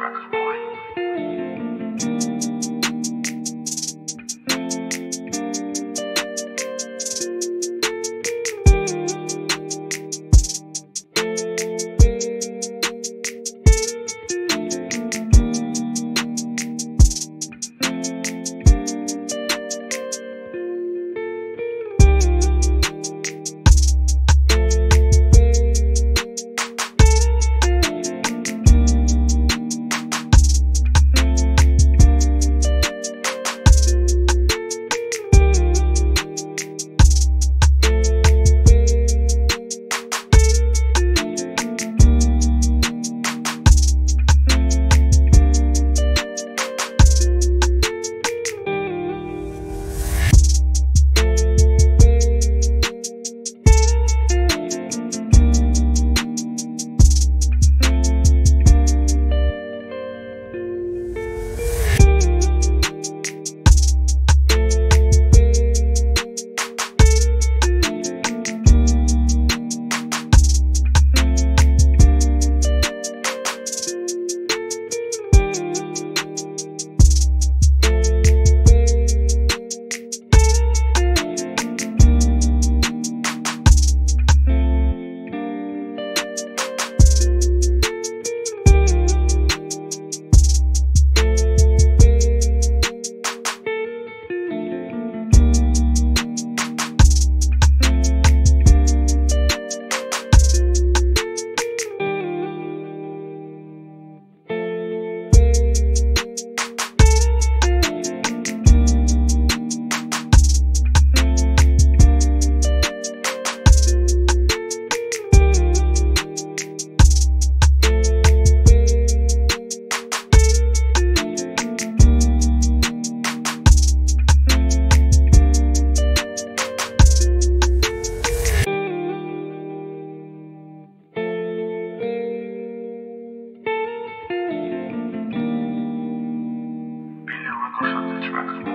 flashbacks. Westbrook.